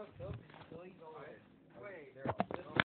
Cooked, cooked. Still eating all right.